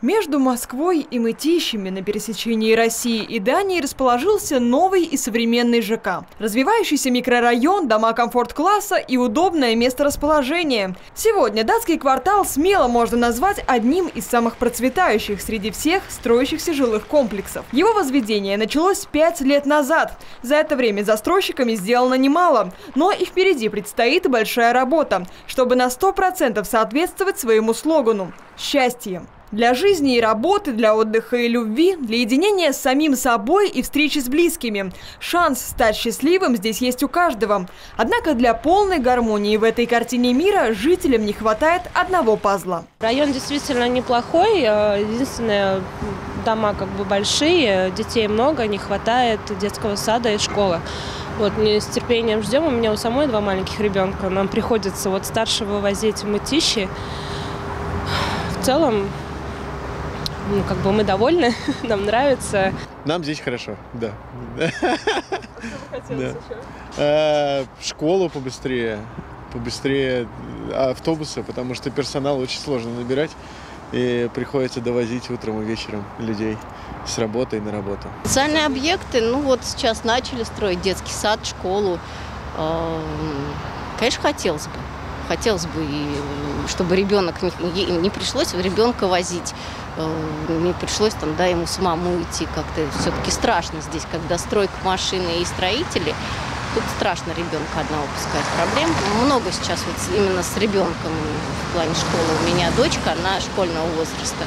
Между Москвой и Мытищами на пересечении России и Дании расположился новый и современный ЖК. Развивающийся микрорайон, дома комфорт-класса и удобное место расположения. Сегодня датский квартал смело можно назвать одним из самых процветающих среди всех строящихся жилых комплексов. Его возведение началось пять лет назад. За это время застройщиками сделано немало, но и впереди предстоит большая работа, чтобы на 100% соответствовать своему слогану – счастье. Для жизни и работы, для отдыха и любви, для единения с самим собой и встречи с близкими. Шанс стать счастливым здесь есть у каждого. Однако для полной гармонии в этой картине мира жителям не хватает одного пазла. Район действительно неплохой. Э, единственное, дома как бы большие, детей много, не хватает детского сада и школы. Вот, мы с терпением ждем. У меня у самой два маленьких ребенка. Нам приходится вот старшего возить в мытищи. В целом ну, как бы мы довольны, нам нравится. Нам здесь хорошо, да. Хотелось да. А, школу побыстрее, побыстрее автобусы, потому что персонал очень сложно набирать. И приходится довозить утром и вечером людей с работы и на работу. Социальные объекты, ну вот сейчас начали строить детский сад, школу. Конечно, хотелось бы. Хотелось бы, чтобы ребенок не, не пришлось ребенка возить Э, мне пришлось там, да, ему самому идти как-то. Все-таки страшно здесь, когда стройка машины и строители. Тут страшно ребенка одного пускать. Проблем много сейчас вот именно с ребенком в плане школы. У меня дочка, она школьного возраста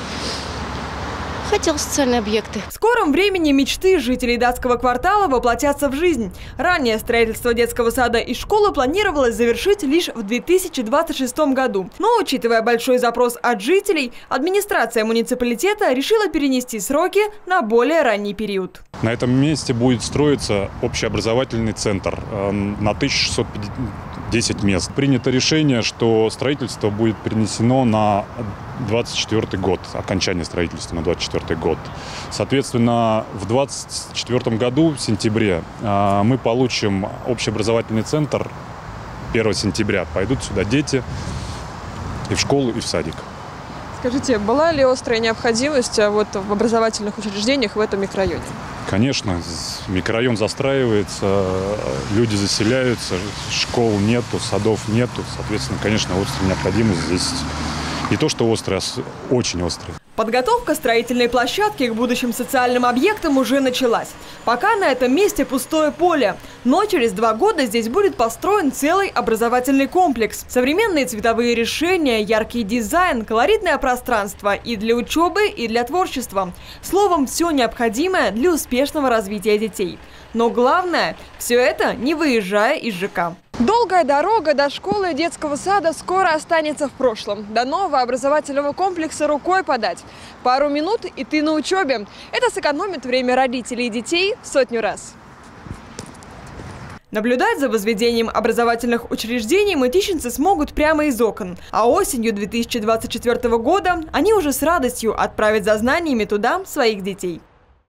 хотел социальные объекты. В скором времени мечты жителей датского квартала воплотятся в жизнь. Ранее строительство детского сада и школы планировалось завершить лишь в 2026 году. Но, учитывая большой запрос от жителей, администрация муниципалитета решила перенести сроки на более ранний период. На этом месте будет строиться общеобразовательный центр э, на 1650 10 мест. Принято решение, что строительство будет перенесено на 24 год, окончание строительства на 24 год. Соответственно, в 24 году, в сентябре, э, мы получим общеобразовательный центр 1 сентября. Пойдут сюда дети и в школу, и в садик. Скажите, была ли острая необходимость э, вот в образовательных учреждениях в этом микрорайоне? Конечно, микрорайон застраивается, люди заселяются, школ нету, садов нету. Соответственно, конечно, острая необходимость здесь не то что острая, а очень острая. Подготовка строительной площадки к будущим социальным объектам уже началась. Пока на этом месте пустое поле. Но через два года здесь будет построен целый образовательный комплекс. Современные цветовые решения, яркий дизайн, колоритное пространство и для учебы, и для творчества. Словом, все необходимое для успешного развития детей. Но главное, все это не выезжая из ЖК. Долгая дорога до школы и детского сада скоро останется в прошлом. До нового образовательного комплекса рукой подать. Пару минут и ты на учебе. Это сэкономит время родителей и детей в сотню раз. Наблюдать за возведением образовательных учреждений мытищенцы смогут прямо из окон. А осенью 2024 года они уже с радостью отправят за знаниями туда своих детей.